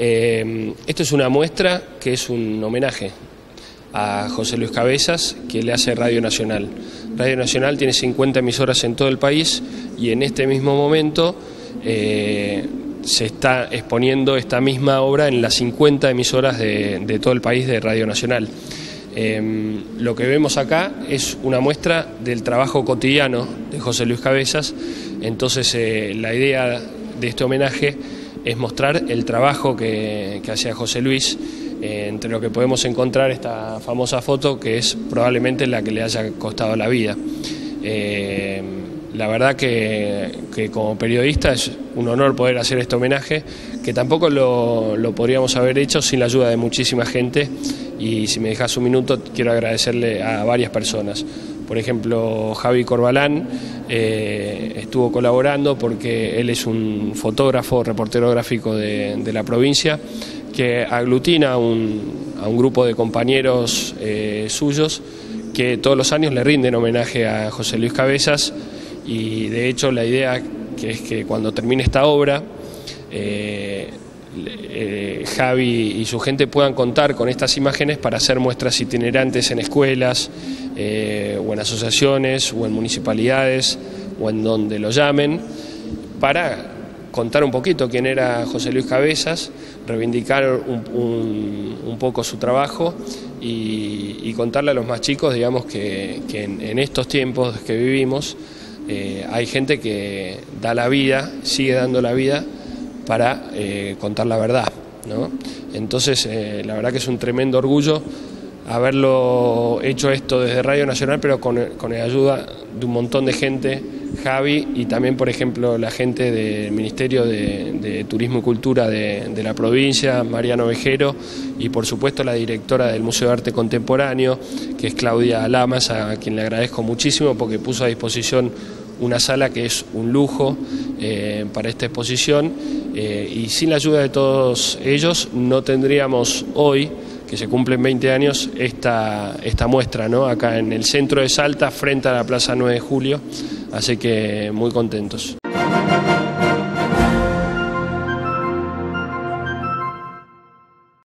Eh, esto es una muestra que es un homenaje a José Luis Cabezas que le hace Radio Nacional. Radio Nacional tiene 50 emisoras en todo el país y en este mismo momento eh, se está exponiendo esta misma obra en las 50 emisoras de, todo el país de Radio Nacional. Eh, lo que vemos acá es una muestra del trabajo cotidiano de José Luis Cabezas, entonces la idea de este homenaje es mostrar el trabajo que, hacía José Luis, eh, entre lo que podemos encontrar esta famosa foto que es probablemente la que le haya costado la vida. Eh, la verdad que, como periodista es un honor poder hacer este homenaje, que tampoco lo, lo podríamos haber hecho sin la ayuda de muchísima gente y si me dejas un minuto quiero agradecerle a varias personas. Por ejemplo, Javi Corbalán eh, estuvo colaborando porque él es un fotógrafo, reportero gráfico de, la provincia, que aglutina a un, grupo de compañeros eh, suyos que todos los años le rinden homenaje a José Luis Cabezas. Y de hecho la idea que es que cuando termine esta obra eh, Javi y su gente puedan contar con estas imágenes para hacer muestras itinerantes en escuelas eh, o en asociaciones o en municipalidades o en donde lo llamen para contar un poquito quién era José Luis Cabezas, reivindicar un, poco su trabajo y, contarle a los más chicos, digamos, que, en, estos tiempos que vivimos eh, hay gente que da la vida, sigue dando la vida para eh, contar la verdad. ¿no? Entonces, eh, la verdad que es un tremendo orgullo haberlo hecho esto desde Radio Nacional, pero con, la ayuda de un montón de gente, Javi, y también, por ejemplo, la gente del Ministerio de, Turismo y Cultura de, de, la provincia, Mariano Vejero, y por supuesto la directora del Museo de Arte Contemporáneo, que es Claudia Lamas, a quien le agradezco muchísimo porque puso a disposición una sala que es un lujo eh, para esta exposición eh, y sin la ayuda de todos ellos no tendríamos hoy, que se cumplen 20 años, esta, esta muestra ¿no? acá en el centro de Salta frente a la Plaza 9 de Julio, así que muy contentos.